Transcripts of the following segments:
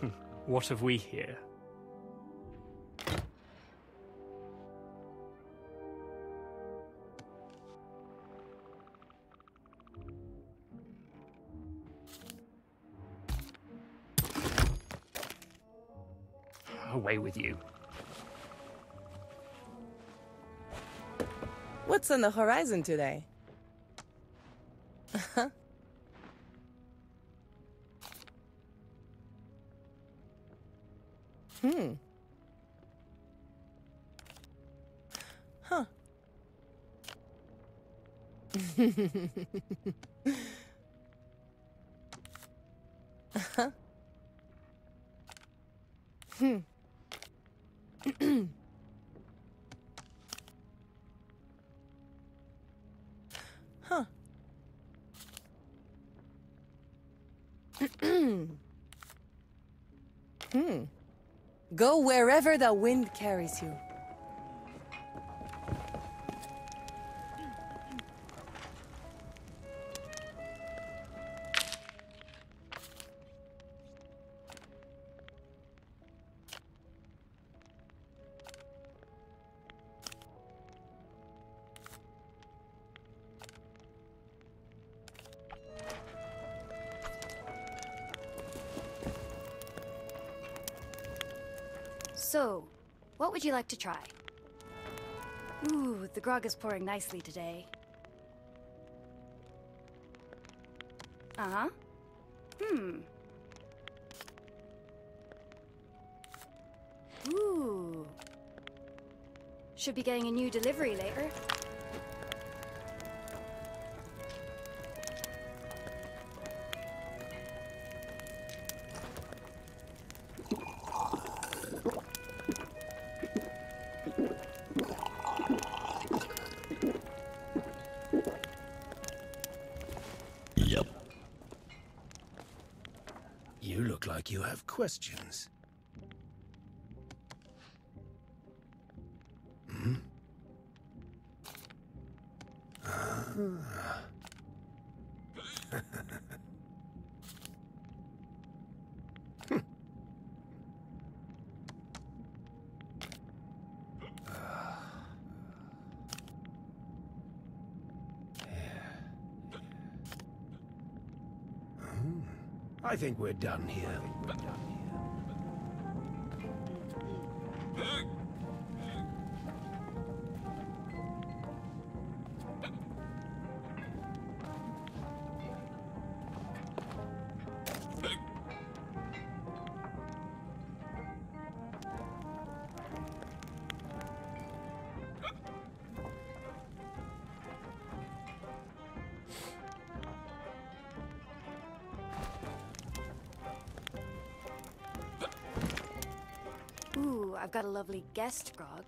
Hmm. what have we here? With you. What's on the horizon today? hmm. Huh. wherever the wind carries you. So, what would you like to try? Ooh, the grog is pouring nicely today. Uh-huh. Hmm. Ooh. Should be getting a new delivery later. Like you have questions. Hmm? Ah. I think we're done here. I've got a lovely guest grog.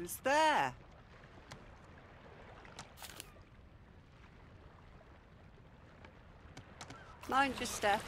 Who's there? Mind your step.